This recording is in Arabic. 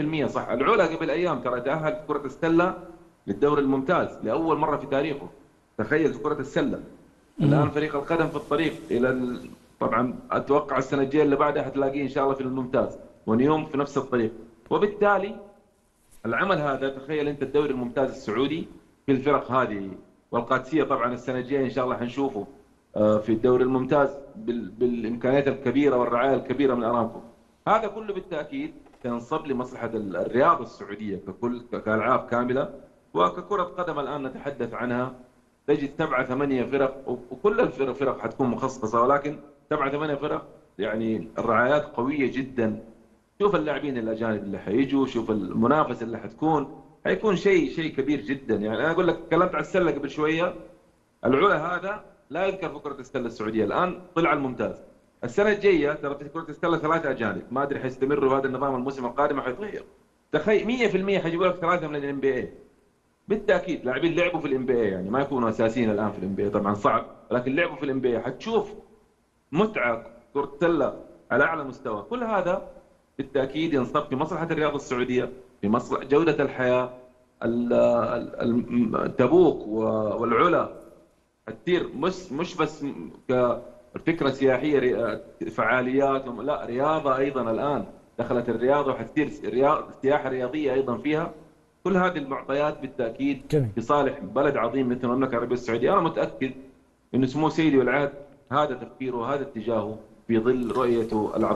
100% صح. العلا قبل أيام ترى تأهل في كرة السلة للدوري الممتاز لأول مرة في تاريخه. تخيل في كرة السلة. الآن فريق القدم في الطريق إلى ال... طبعا أتوقع السنة الجاية اللي بعدها حتلاقيه إن شاء الله في الممتاز. ونيوم في نفس الطريق. وبالتالي العمل هذا تخيل أنت الدوري الممتاز السعودي في الفرق هذه والقادسية طبعا السنة الجاية إن شاء الله حنشوفه آه، في الدوري الممتاز بال... بالإمكانيات الكبيرة والرعاية الكبيرة من أرامكو. هذا كله بالتأكيد سينصب لمصلحة الرياضه السعودية ككل كألعاب كاملة وككرة قدم الآن نتحدث عنها. تجد سبعة ثمانية فرق وكل الفرق فرق حتكون مخصصة ولكن سبعة ثمانية فرق يعني الرعايات قوية جدا. شوف اللاعبين الاجانب اللي حيجوا شوف المنافسه اللي حتكون. حيكون شيء شيء كبير جدا. يعني أنا أقول لك تكلمت عن السلة قبل شوية. العلا هذا لا يذكر في كرة السلة السعودية. الآن طلع الممتاز. السنة الجاية ترى كرة السلة ثلاثة أجانب. ما أدري حيستمروا هذا النظام الموسم القادم حيتغير. تخيل 100% حيجيبوا لك ثلاثة من ال NBA بالتأكيد لاعبين لعبوا في ال NBA يعني ما يكونوا أساسيين الآن في ال NBA طبعا صعب لكن لعبوا في ال NBA حتشوف متعة كرة سله على أعلى مستوى. كل هذا بالتأكيد ينصب في مصلحة الرياضة السعودية في مصلحة جودة الحياة تبوك والعلا. تصير مش مش بس كفكره سياحيه فعاليات لا رياضة أيضا الآن. دخلت الرياضة وحتصير سياحة رياضية أيضا فيها. كل هذه المعطيات بالتأكيد جميل. في صالح بلد عظيم مثل المملكه العربيه السعودية. أنا متأكد انه سمو سيدي والعهد هذا تفكيره وهذا اتجاهه في ظل رؤيته العظيمه